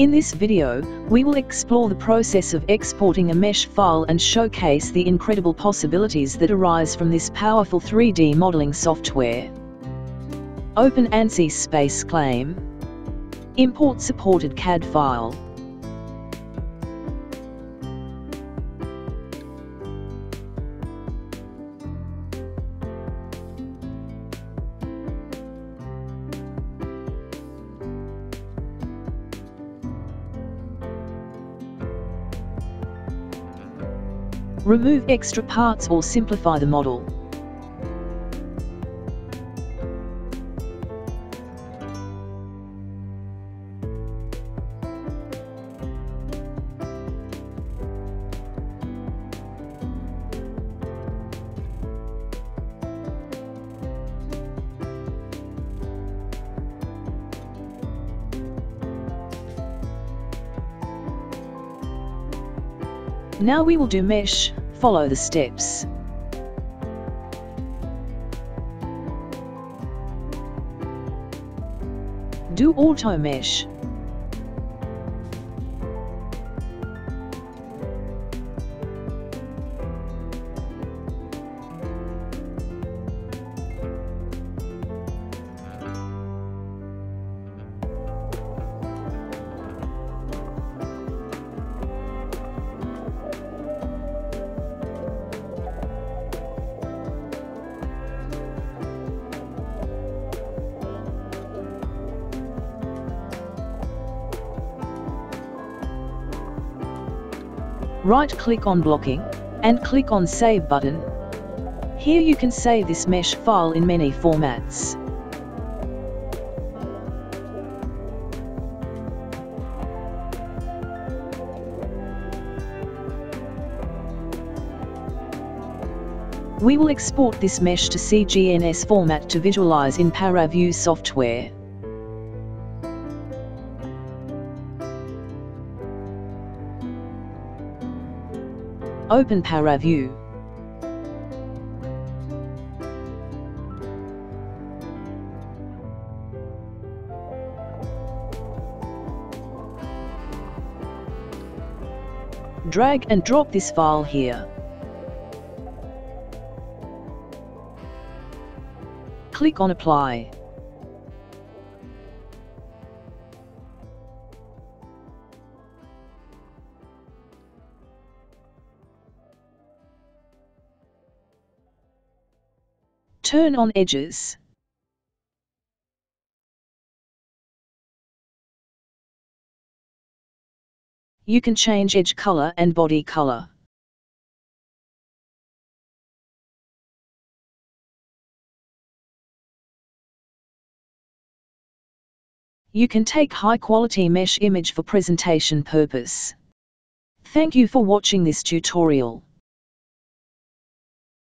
In this video, we will explore the process of exporting a mesh file and showcase the incredible possibilities that arise from this powerful 3D modeling software. Open ANSYS SpaceClaim. Import supported CAD file. Remove extra parts or simplify the model. Now we will do mesh, follow the steps. Do auto mesh. Right-click on blocking, and click on Save button. Here you can save this mesh file in many formats. We will export this mesh to CGNS format to visualize in ParaView software. Open ParaView. Drag and drop this file here. Click on Apply. Turn on edges. You can change edge color and body color. You can take high quality mesh image for presentation purpose. Thank you for watching this tutorial.